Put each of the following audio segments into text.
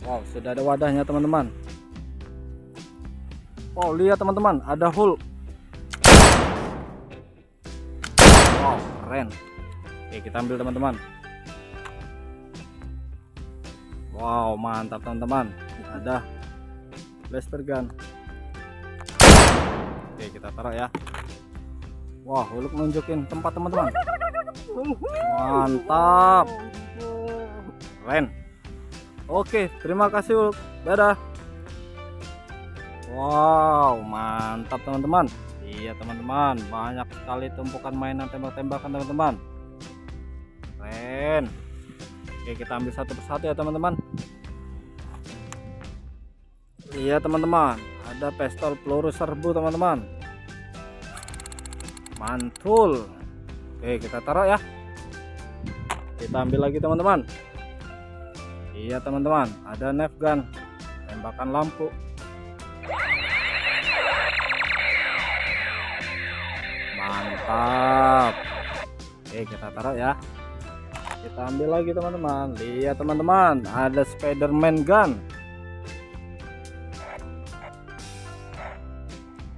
Wow, sudah ada wadahnya teman-teman. Wow, lihat teman-teman, ada hul. Wow, keren. Oke, kita ambil teman-teman. Wow, mantap teman-teman. Ada blaster gun. Oke, kita taruh ya. Wah, Huluk nunjukin tempat teman-teman. Mantap. Keren. Oke, terima kasih Hulk. Dadah. Wow, mantap teman-teman. Iya teman-teman, banyak sekali tumpukan mainan tembak-tembakan teman-teman. Keren. Oke, kita ambil satu persatu ya teman-teman. Iya teman-teman, ada pistol peluru serbu teman-teman. Mantul. Oke, kita taruh ya. Kita ambil lagi teman-teman. Iya teman-teman, ada nerf gun, tembakan lampu. Mantap. Oke, kita taruh ya. Kita ambil lagi teman-teman. Lihat teman-teman, ada Spiderman gun.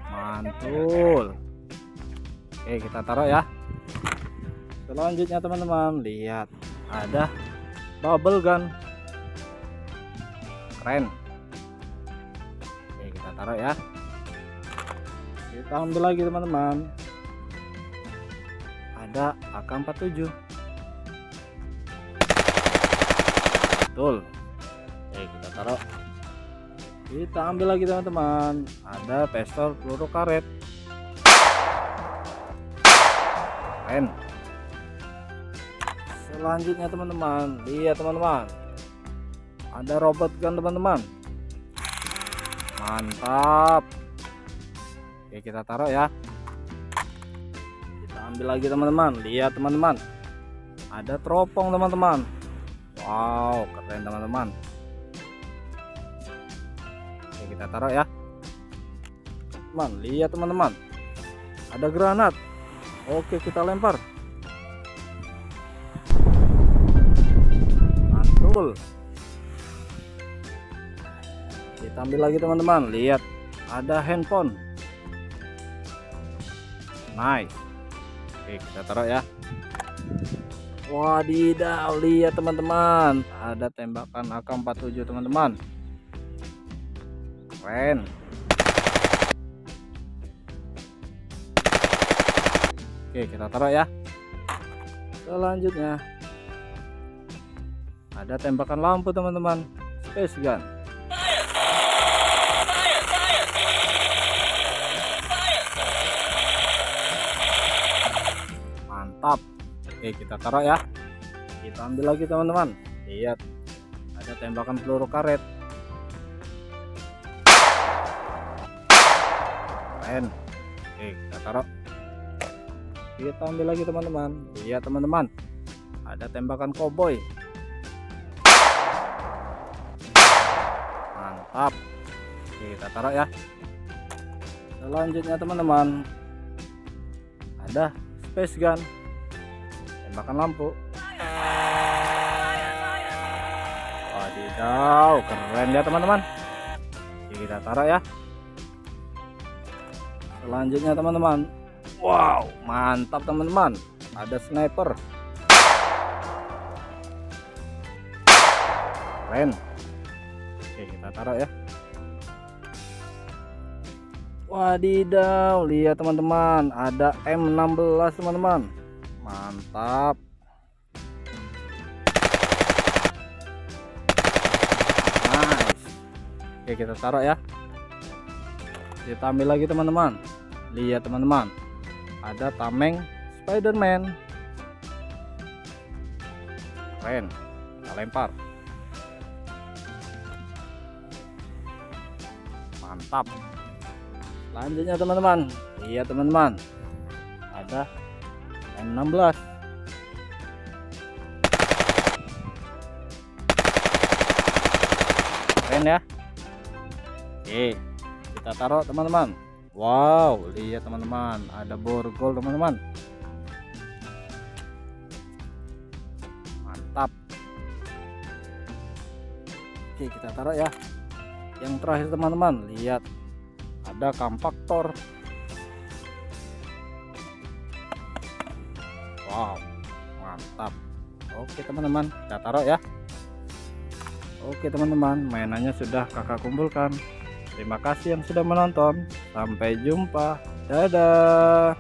Mantul. Oke, kita taruh ya. Selanjutnya teman-teman, lihat ada bubble gun keren. Oke kita taruh ya. Kita ambil lagi teman-teman. Ada AK47 betul. Oke kita taruh. Kita ambil lagi teman-teman. Ada pistol peluru karet. Keren. Selanjutnya teman-teman. Lihat teman-teman ada robot gun teman-teman. Mantap. Oke kita taruh ya. Kita ambil lagi teman-teman. Lihat teman-teman. Ada teropong teman-teman. Wow keren teman-teman. Oke kita taruh ya. Teman lihat teman-teman. Ada granat. Oke kita lempar. Mantul kita ambil lagi teman-teman. Lihat ada handphone. Nice. Oke kita taruh ya. Wadidaw lihat teman-teman. Ada tembakan AK47 teman-teman. Keren. Oke kita taruh ya. Selanjutnya ada tembakan lampu teman-teman. Space gun oke kita taruh ya. Kita ambil lagi teman-teman. Lihat ada tembakan peluru karet. Keren. Oke kita taruh. Kita ambil lagi teman-teman. Lihat teman-teman. Ada tembakan koboi. Mantap. Oke kita taruh ya. Selanjutnya teman-teman ada space gun tembakan lampu. Wadidaw keren ya teman-teman. Kita taruh ya. Selanjutnya teman-teman. Wow mantap teman-teman. Ada sniper. Keren. Oke kita taruh ya. Wadidaw, lihat teman-teman, ada M16 teman-teman. Mantap. Nice. Oke, kita taruh ya. Kita ambil lagi teman-teman. Lihat teman-teman. Ada tameng Spiderman. Keren. Kita lempar. Mantap selanjutnya teman-teman lihat teman-teman ada M16 keren ya? Oke kita taruh teman-teman. Wow lihat teman-teman. Ada borgol teman-teman. Mantap. Oke kita taruh ya. Yang terakhir teman-teman. Lihat. Ada kompaktor wow mantap. Oke teman-teman kita taruh ya. Oke teman-teman mainannya sudah kakak kumpulkan. Terima kasih yang sudah menonton. Sampai jumpa. Dadah